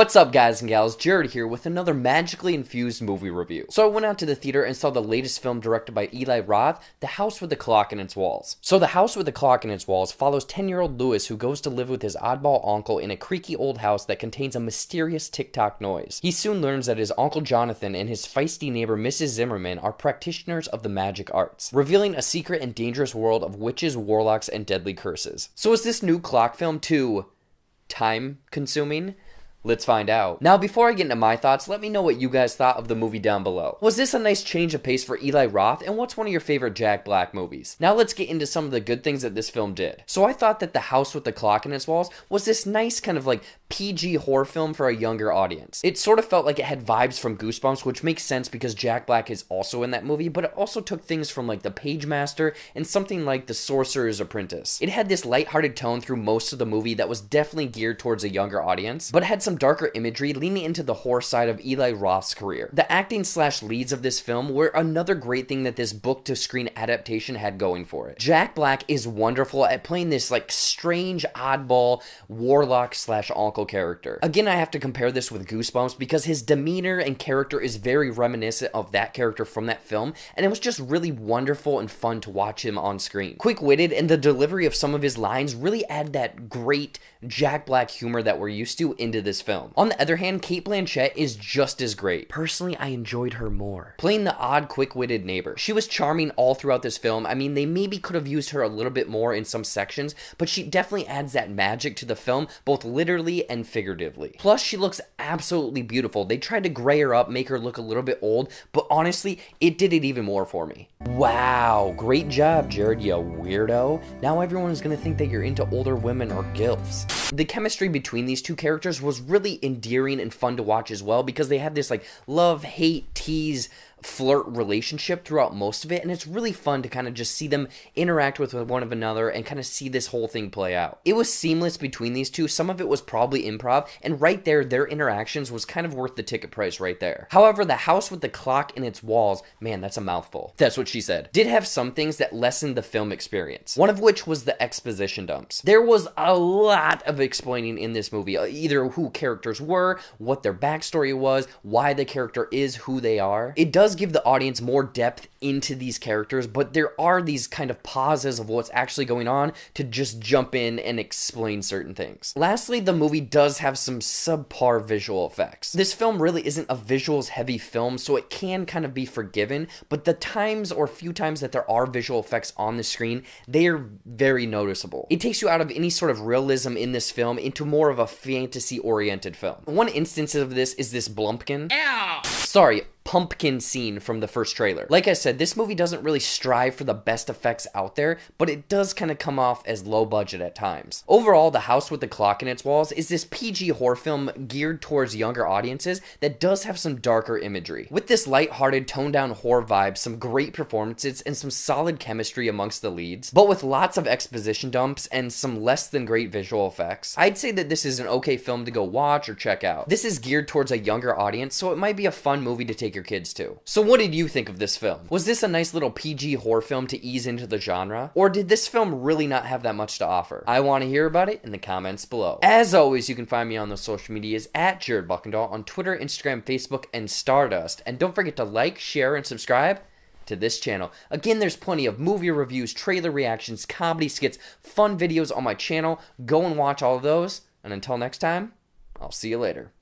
What's up guys and gals, Jared here with another magically infused movie review. So I went out to the theater and saw the latest film directed by Eli Roth, The House with the Clock in its Walls. So The House with the Clock in its Walls follows 10-year-old Lewis who goes to live with his oddball uncle in a creaky old house that contains a mysterious tick-tock noise. He soon learns that his uncle Jonathan and his feisty neighbor Mrs. Zimmerman are practitioners of the magic arts, revealing a secret and dangerous world of witches, warlocks, and deadly curses. So is this new clock film too time consuming? Let's find out. Now, before I get into my thoughts, let me know what you guys thought of the movie down below. Was this a nice change of pace for Eli Roth, and what's one of your favorite Jack Black movies? Now let's get into some of the good things that this film did. So I thought that The House with the Clock in its Walls was this nice kind of like PG horror film for a younger audience. It sort of felt like it had vibes from Goosebumps, which makes sense because Jack Black is also in that movie, but it also took things from like The Pagemaster and something like The Sorcerer's Apprentice. It had this lighthearted tone through most of the movie that was definitely geared towards a younger audience, but had some darker imagery leaning into the horror side of Eli Roth's career. The acting slash leads of this film were another great thing that this book to screen adaptation had going for it. Jack Black is wonderful at playing this like strange oddball warlock slash uncle character. Again, I have to compare this with Goosebumps because his demeanor and character is very reminiscent of that character from that film, and it was just really wonderful and fun to watch him on screen. Quick-witted, and the delivery of some of his lines really add that great Jack Black humor that we're used to into this film. On the other hand, Cate Blanchett is just as great. Personally, I enjoyed her more. Playing the odd, quick-witted neighbor. She was charming all throughout this film. I mean, they maybe could have used her a little bit more in some sections, but she definitely adds that magic to the film, both literally and figuratively. Plus, she looks absolutely beautiful. They tried to gray her up, make her look a little bit old, but honestly, it did it even more for me. Wow, great job, Jared, you weirdo. Now everyone's gonna think that you're into older women or gilfs. The chemistry between these two characters was really endearing and fun to watch as well because they have this like love, hate, tease, flirt relationship throughout most of it and it's really fun to kind of just see them interact with one of another and kind of see this whole thing play out. It was seamless between these two. Some of it was probably improv and right there their interactions was kind of worth the ticket price right there. However, the house with the clock in its walls, man, that's a mouthful. That's what she said. Did have some things that lessened the film experience. One of which was the exposition dumps. There was a lot of explaining in this movie, uh, either who characters were, what their backstory was, why the character is who they are. It does does give the audience more depth into these characters, but there are these kind of pauses of what's actually going on to just jump in and explain certain things. Lastly, the movie does have some subpar visual effects. This film really isn't a visuals heavy film, so it can kind of be forgiven, but the times or few times that there are visual effects on the screen, they are very noticeable. It takes you out of any sort of realism in this film into more of a fantasy oriented film. One instance of this is this Blumpkin. Ow! Sorry, pumpkin scene from the first trailer. Like I said, this movie doesn't really strive for the best effects out there, but it does kind of come off as low budget at times. Overall, The House with the Clock in its Walls is this PG horror film geared towards younger audiences that does have some darker imagery. With this light-hearted, toned-down horror vibe, some great performances, and some solid chemistry amongst the leads, but with lots of exposition dumps and some less than great visual effects, I'd say that this is an okay film to go watch or check out. This is geared towards a younger audience, so it might be a fun movie to take your kids to. So what did you think of this film? Was this a nice little PG horror film to ease into the genre? Or did this film really not have that much to offer? I want to hear about it in the comments below. As always, you can find me on the social medias at Jared Buckendahl on Twitter, Instagram, Facebook, and Stardust. And don't forget to like, share, and subscribe to this channel. Again, there's plenty of movie reviews, trailer reactions, comedy skits, fun videos on my channel. Go and watch all of those. And until next time, I'll see you later.